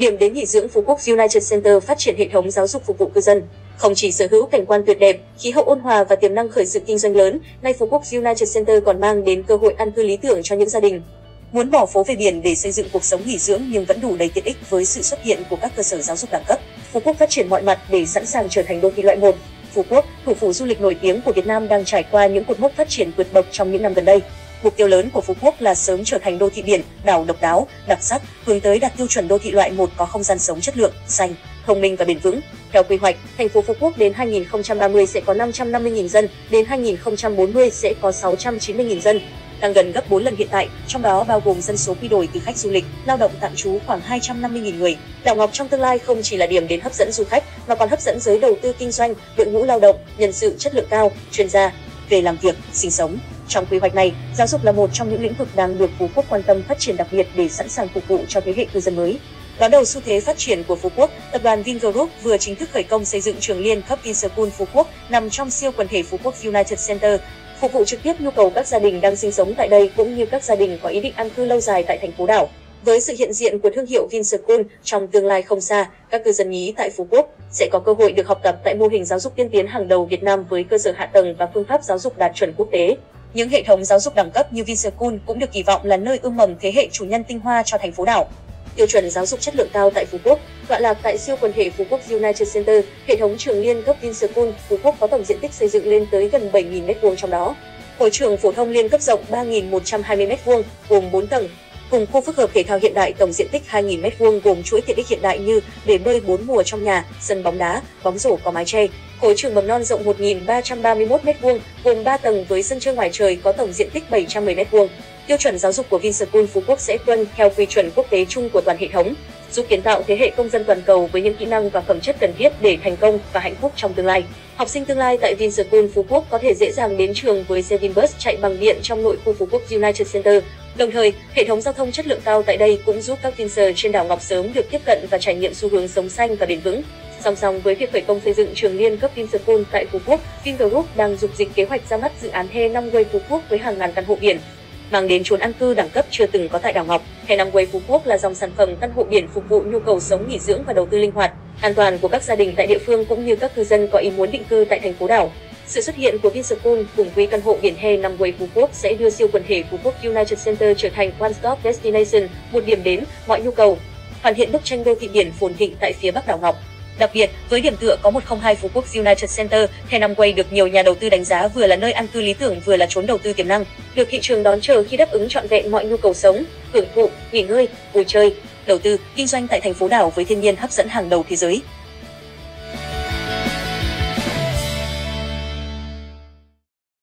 Điểm đến nghỉ dưỡng Phú Quốc United Center phát triển hệ thống giáo dục phục vụ cư dân. Không chỉ sở hữu cảnh quan tuyệt đẹp, khí hậu ôn hòa và tiềm năng khởi sự kinh doanh lớn, nay Phú Quốc United Center còn mang đến cơ hội ăn cư lý tưởng cho những gia đình. Muốn bỏ phố về biển để xây dựng cuộc sống nghỉ dưỡng nhưng vẫn đủ đầy tiện ích với sự xuất hiện của các cơ sở giáo dục đẳng cấp. Phú Quốc phát triển mọi mặt để sẵn sàng trở thành đô thị loại 1. Phú Quốc, thủ phủ du lịch nổi tiếng của Việt Nam đang trải qua những cột mốc phát triển vượt bậc trong những năm gần đây. Mục tiêu lớn của Phú Quốc là sớm trở thành đô thị biển, đảo độc đáo, đặc sắc, hướng tới đạt tiêu chuẩn đô thị loại 1 có không gian sống chất lượng, xanh, thông minh và bền vững. Theo quy hoạch, thành phố Phú Quốc đến 2030 sẽ có 550.000 dân, đến 2040 sẽ có 690.000 dân, tăng gần gấp 4 lần hiện tại, trong đó bao gồm dân số quy đổi từ khách du lịch, lao động tạm trú khoảng 250.000 người. Đảo Ngọc trong tương lai không chỉ là điểm đến hấp dẫn du khách mà còn hấp dẫn giới đầu tư kinh doanh, đội ngũ lao động, nhân sự chất lượng cao, chuyên gia về làm việc, sinh sống. Trong quy hoạch này, giáo dục là một trong những lĩnh vực đang được Phú Quốc quan tâm phát triển đặc biệt để sẵn sàng phục vụ cho thế hệ cư dân mới. Đón đầu xu thế phát triển của Phú Quốc, tập đoàn Vingroup vừa chính thức khởi công xây dựng trường liên cấp Vinschool Phú Quốc nằm trong siêu quần thể Phú Quốc United Center, phục vụ trực tiếp nhu cầu các gia đình đang sinh sống tại đây cũng như các gia đình có ý định an cư lâu dài tại thành phố đảo. Với sự hiện diện của thương hiệu Vinschool trong tương lai không xa, các cư dân nhí tại Phú Quốc sẽ có cơ hội được học tập tại mô hình giáo dục tiên tiến hàng đầu Việt Nam với cơ sở hạ tầng và phương pháp giáo dục đạt chuẩn quốc tế. Những hệ thống giáo dục đẳng cấp như Vinschool cũng được kỳ vọng là nơi ươm mầm thế hệ chủ nhân tinh hoa cho thành phố đảo. Tiêu chuẩn giáo dục chất lượng cao tại Phú Quốc, tọa lạc tại siêu quần thể Phú Quốc United Center, hệ thống trường liên cấp Vinschool Phú Quốc có tổng diện tích xây dựng lên tới gần 7.000 m2 trong đó. Hội trường phổ thông liên cấp rộng 3.120 m2, gồm 4 tầng, cùng khu phức hợp thể thao hiện đại tổng diện tích 2.000 m2 gồm chuỗi tiện ích hiện đại như bể bơi 4 mùa trong nhà, sân bóng đá, bóng rổ có mái che. Khối trường mầm non rộng 1.331 m2 gồm 3 tầng với sân chơi ngoài trời có tổng diện tích 710 m2. Tiêu chuẩn giáo dục của Vinschool Phú Quốc sẽ tuân theo quy chuẩn quốc tế chung của toàn hệ thống, giúp kiến tạo thế hệ công dân toàn cầu với những kỹ năng và phẩm chất cần thiết để thành công và hạnh phúc trong tương lai. Học sinh tương lai tại Vinschool Phú Quốc có thể dễ dàng đến trường với xe Vinbus chạy bằng điện trong nội khu Phú Quốc United Center. Đồng thời, hệ thống giao thông chất lượng cao tại đây cũng giúp các Vinser trên đảo Ngọc sớm được tiếp cận và trải nghiệm xu hướng sống xanh và bền vững. Song song với việc khởi công xây dựng trường liên cấp Vinschool tại Phú Quốc, Vingroup đang dục dịch kế hoạch ra mắt dự án He Năm Way Phú Quốc với hàng ngàn căn hộ biển, mang đến chốn ăn cư đẳng cấp chưa từng có tại đảo Ngọc. He Năm Way Phú Quốc là dòng sản phẩm căn hộ biển phục vụ nhu cầu sống nghỉ dưỡng và đầu tư linh hoạt, an toàn của các gia đình tại địa phương cũng như các cư dân có ý muốn định cư tại thành phố đảo. Sự xuất hiện của Vinschool cùng quý căn hộ biển He Năm Way Phú Quốc sẽ đưa siêu quần thể Phú Quốc United Center trở thành one stop destination, một điểm đến mọi nhu cầu, hoàn thiện bức tranh đô thị biển phồn thịnh tại phía Bắc đảo Ngọc. Đặc biệt, với điểm tựa có 102 Phú Quốc United Center, The Năm được nhiều nhà đầu tư đánh giá vừa là nơi ăn cư lý tưởng vừa là chốn đầu tư tiềm năng, được thị trường đón chờ khi đáp ứng trọn vẹn mọi nhu cầu sống, hưởng thụ, nghỉ ngơi, vui chơi, đầu tư, kinh doanh tại thành phố đảo với thiên nhiên hấp dẫn hàng đầu thế giới.